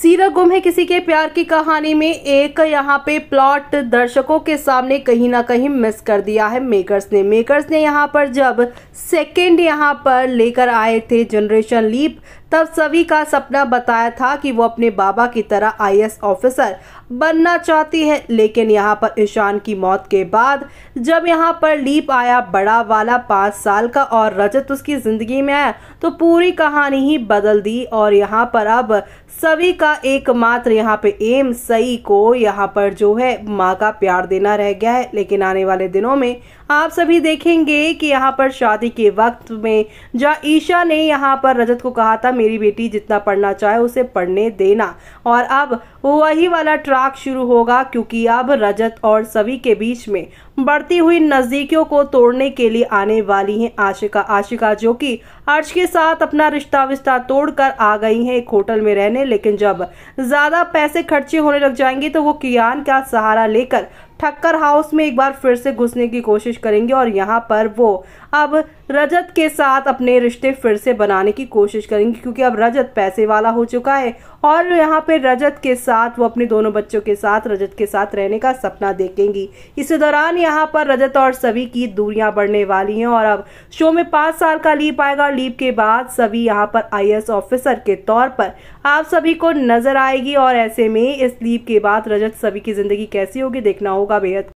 सीरा गुम है किसी के प्यार की कहानी में। एक यहाँ पे प्लॉट दर्शकों के सामने कहीं ना कहीं मिस कर दिया है मेकर्स ने। मेकर्स ने यहाँ पर जब सेकंड यहाँ पर लेकर आए थे जनरेशन लीप तब सभी का सपना बताया था कि वो अपने बाबा की तरह आईएएस ऑफिसर बनना चाहती है। लेकिन यहाँ पर ईशान की मौत के बाद, जब यहाँ पर लीप आया बड़ा वाला पाँच साल का और रजत उसकी ज़िंदगी में आया तो पूरी कहानी ही बदल दी और यहाँ पर अब सभी का एकमात्र यहाँ पे एम, सई को यहाँ पर जो है माँ का प्यार देना रह गया है। लेकिन आने वाले दिनों में आप सभी देखेंगे कि यहाँ पर शादी के वक्त में जहाँ ईशा ने यहाँ पर रजत को कहा था मेरी बेटी जितना पढ़ना चाहे उसे पढ़ने देना। और अब वही वाला ट्रैक शुरू होगा, क्योंकि अब रजत और सभी के बीच में बढ़ती हुई नजदीकियों को तोड़ने के लिए आने वाली हैं आशिका। आशिका जो कि अर्श के साथ अपना रिश्ता विस्ता तोड़कर आ गई हैं एक होटल में रहने, लेकिन जब ज़्यादा पैसे खर्चे होने लग जाएँगे तो वो कियान का सहारा लेकर ठक्कर हाउस में एक बार फिर से घुसने की कोशिश करेंगे और यहाँ पर वो अब रजत के साथ अपने रिश्ते फिर से बनाने की कोशिश करेंगे, क्योंकि अब रजत पैसे वाला हो चुका है और यहाँ पे रजत के साथ, वो अपने दोनों बच्चों के साथ, रजत के साथ रहने का सपना देखेंगी। इस दौरान यहाँ पर रजत और सभी की दूरियाँ बढ़ने वाली हैं और अब शो में पाँच साल का लीप आएगा। और लीप के बाद सभी यहाँ पर आई ऑफिसर के तौर पर आप सभी को नज़र आएगी और ऐसे में इस लीप के बाद रजत सभी की ज़िंदगी कैसी होगी, देखना होगा बेहद।